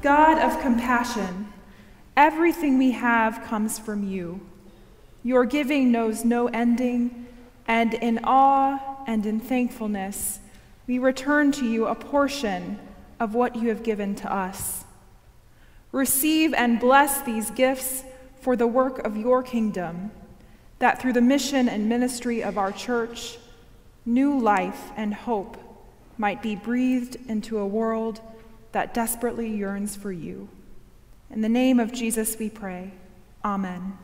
God of compassion, everything we have comes from you. Your giving knows no ending, and in awe and in thankfulness, we return to you a portion of what you have given to us. Receive and bless these gifts for the work of your kingdom, that through the mission and ministry of our church, new life and hope might be breathed into a world that desperately yearns for you. In the name of Jesus we pray. Amen.